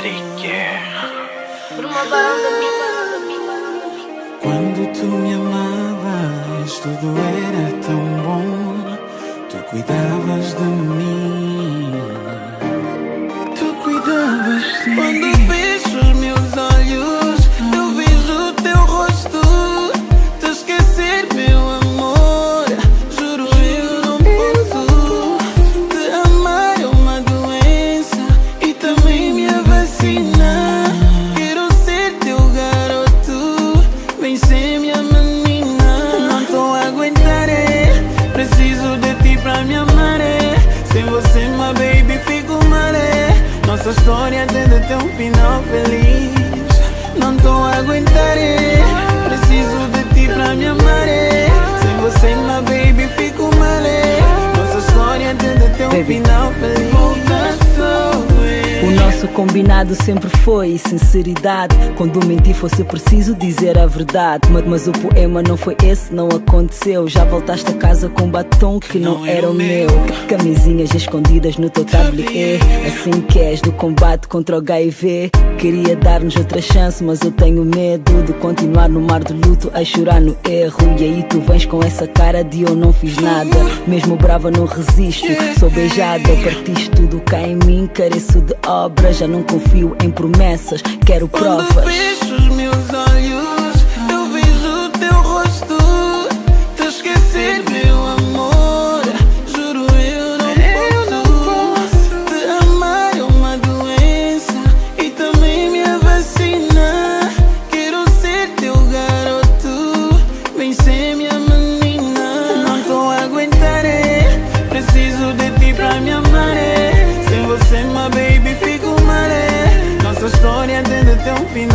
Rodrigues. Quando tu me amavas, tudo era tão bom. Tu cuidavas de mim. Nossa história tem de ter um final feliz. Não tô a aguentar, é. Preciso de ti pra me amar, é. Sem você, my baby, fico mal, é. Nossa história tem de ter um Baby. final feliz. Combinado sempre foi sinceridade. Quando mentir fosse preciso dizer a verdade. Mas, mas o poema não foi esse, não aconteceu. Já voltaste a casa com batom que não era o meu. Camisinhas escondidas no teu tablier. Assim que és do combate contra o HIV. Queria dar-nos outra chance, mas eu tenho medo de continuar no mar do luto a chorar no erro. E aí tu vens com essa cara de eu não fiz nada. Mesmo brava, não resisto. Sou beijada, partiste tudo cá em mim. Careço de obras, já não confio em promessas. Quero Quando provas. fecho os meus olhos, eu vejo o teu rosto. Te esquecer, meu amor. Juro, eu não posso. Te amar é uma doença e também minha vacina. Quero ser teu garoto. Vem ser minha tem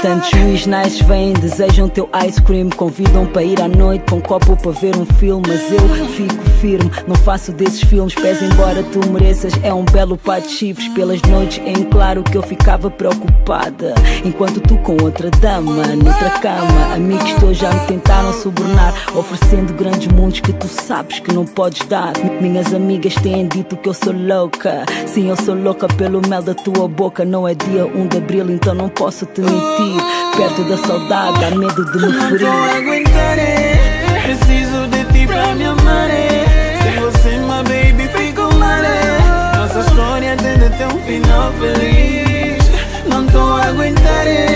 Tantos juiz nice vêm, desejam teu ice cream. Convidam para ir à noite com um copo para ver um filme. Mas eu fico firme, não faço desses filmes. Pés embora tu mereças, é um belo par de chifres. Pelas noites em claro que eu ficava preocupada. Enquanto tu com outra dama, noutra cama. Amigos teus já me tentaram subornar Oferecendo grandes mundos que tu sabes que não podes dar. Minhas amigas têm dito que eu sou louca. Sim, eu sou louca pelo mel da tua boca. Não é dia 1 de abril, então não posso te mentir Perto da saudade, há medo de me Não tô ferir aguentar, é. Preciso de ti pra me amar, é. Sem você, my baby, fico mal, é. Nossa história tem de ter um final feliz. Não tô a aguentar, é.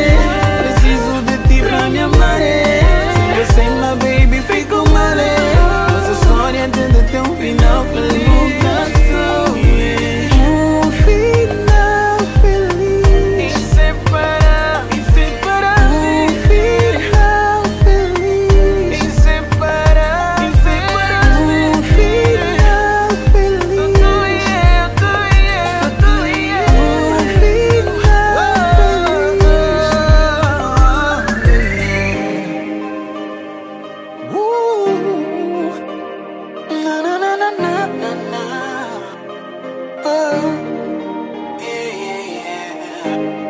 Yeah,